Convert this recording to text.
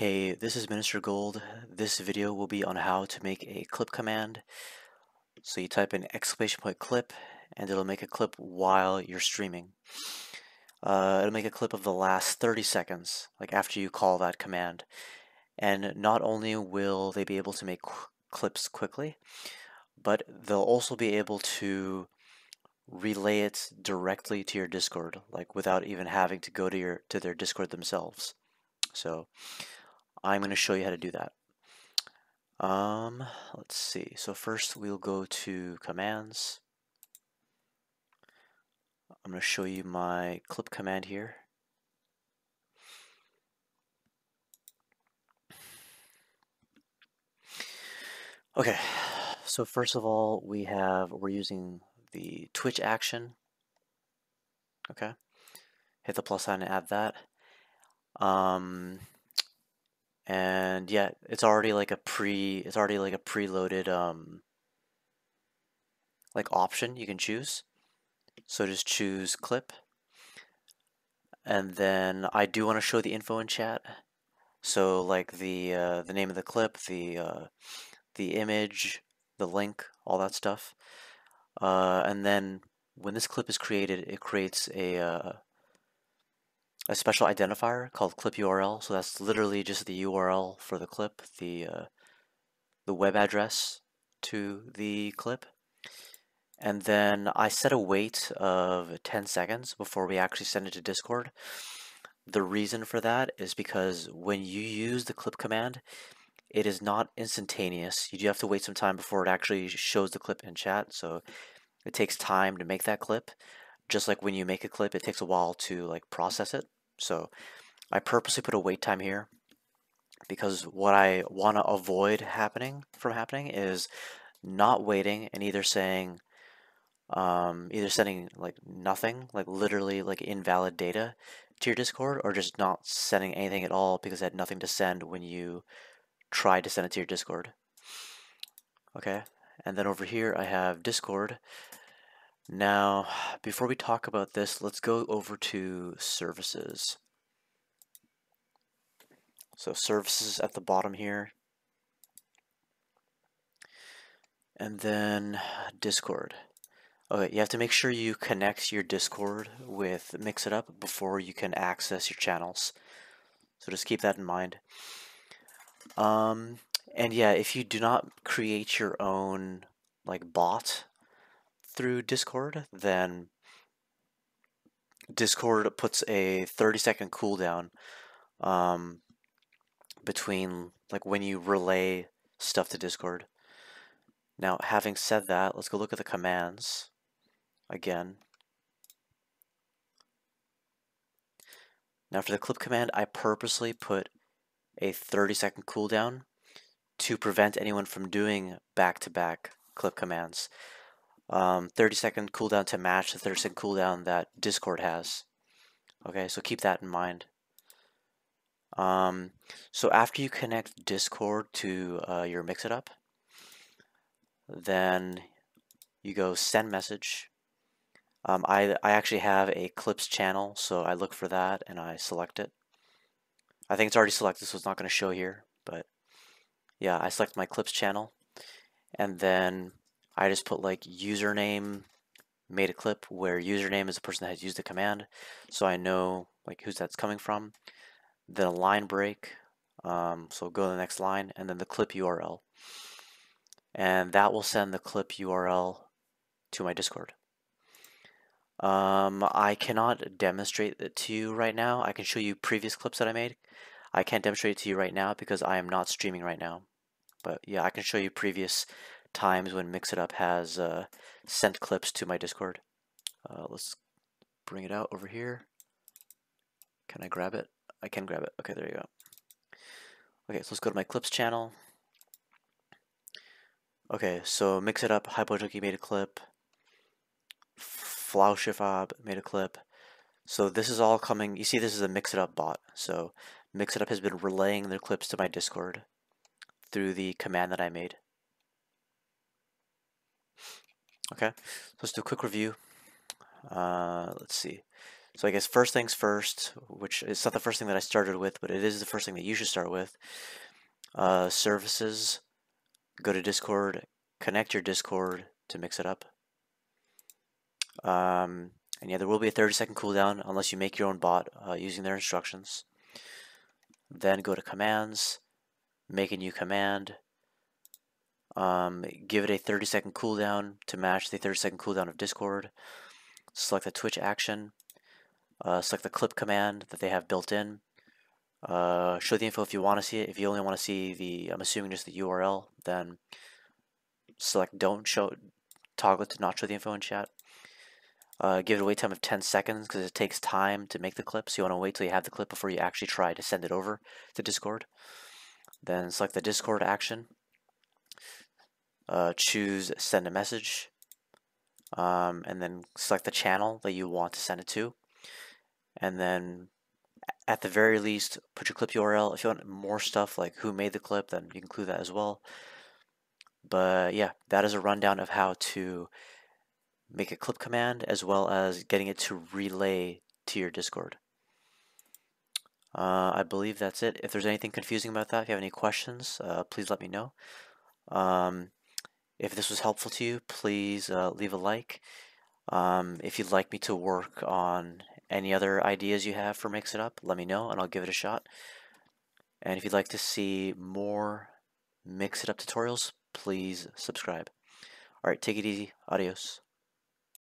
Hey, this is Minister Gold. This video will be on how to make a clip command. So you type in exclamation point clip and it'll make a clip while you're streaming. Uh, it'll make a clip of the last 30 seconds, like after you call that command. And not only will they be able to make qu clips quickly, but they'll also be able to relay it directly to your Discord, like without even having to go to your to their Discord themselves. So I'm going to show you how to do that. Um, let's see. So first we'll go to commands. I'm going to show you my clip command here. Okay, so first of all, we have, we're using the Twitch action. Okay, hit the plus sign and add that. Um, and yeah, it's already like a pre, it's already like a preloaded um, like option you can choose. So just choose clip. And then I do want to show the info in chat. So like the uh, the name of the clip, the uh, the image, the link, all that stuff. Uh, and then when this clip is created, it creates a uh, a special identifier called clip URL. So that's literally just the URL for the clip, the uh, the web address to the clip. And then I set a wait of 10 seconds before we actually send it to Discord. The reason for that is because when you use the clip command, it is not instantaneous. You do have to wait some time before it actually shows the clip in chat. So it takes time to make that clip. Just like when you make a clip, it takes a while to like process it. So I purposely put a wait time here because what I want to avoid happening from happening is not waiting and either saying um, either sending like nothing, like literally like invalid data to your Discord, or just not sending anything at all because it had nothing to send when you tried to send it to your Discord. Okay, and then over here I have Discord. Now, before we talk about this, let's go over to services. So services at the bottom here. And then Discord. Okay, you have to make sure you connect your Discord with Mix It Up before you can access your channels. So just keep that in mind. Um, and yeah, if you do not create your own like bot through Discord, then Discord puts a 30 second cooldown um, between like when you relay stuff to Discord. Now, having said that, let's go look at the commands again. Now for the clip command, I purposely put a 30 second cooldown to prevent anyone from doing back-to-back -back clip commands um, 30 second cooldown to match the 30 second cooldown that Discord has. Okay, so keep that in mind. Um, so after you connect Discord to uh, your Mix It Up, then you go send message. Um, I, I actually have a clips channel, so I look for that and I select it. I think it's already selected, so it's not going to show here, but yeah, I select my clips channel and then I just put like username made a clip where username is the person that has used the command so I know like who's that's coming from. Then a line break um, so go to the next line and then the clip URL and that will send the clip URL to my discord. Um, I cannot demonstrate it to you right now. I can show you previous clips that I made. I can't demonstrate it to you right now because I am not streaming right now. But yeah I can show you previous times when Mix It Up has uh, sent clips to my Discord. Uh, let's bring it out over here. Can I grab it? I can grab it. Okay, there you go. Okay, so let's go to my clips channel. Okay, so Mix It Up, Hypo Junkie made a clip. Flauschifab made a clip. So this is all coming, you see this is a Mix It Up bot. So Mix It Up has been relaying their clips to my Discord through the command that I made. Okay, so let's do a quick review. Uh, let's see. So I guess first things first, which is not the first thing that I started with, but it is the first thing that you should start with. Uh, services, go to Discord, connect your Discord to mix it up. Um, and yeah, there will be a 30 second cooldown unless you make your own bot uh, using their instructions. Then go to commands, make a new command, um, give it a 30 second cooldown to match the 30 second cooldown of Discord. Select the Twitch action, uh, select the clip command that they have built in. Uh, show the info if you want to see it. If you only want to see the, I'm assuming just the URL, then select don't show, toggle to not show the info in chat. Uh, give it a wait time of 10 seconds because it takes time to make the clip. So you want to wait till you have the clip before you actually try to send it over to Discord. Then select the Discord action. Uh, choose send a message. Um, and then select the channel that you want to send it to. And then at the very least, put your clip URL. If you want more stuff like who made the clip, then you include that as well. But yeah, that is a rundown of how to make a clip command as well as getting it to relay to your Discord. Uh, I believe that's it. If there's anything confusing about that, if you have any questions, uh, please let me know. Um, if this was helpful to you, please uh, leave a like. Um, if you'd like me to work on any other ideas you have for Mix It Up, let me know and I'll give it a shot. And if you'd like to see more Mix It Up tutorials, please subscribe. Alright, take it easy. Adios.